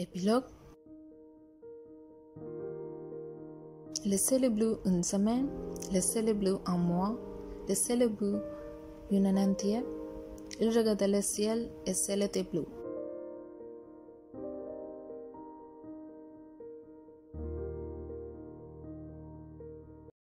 Épilogue Le bleu une semaine, le bleu un mois, le bleu une année entière. Il regardait le ciel et le ciel était bleu.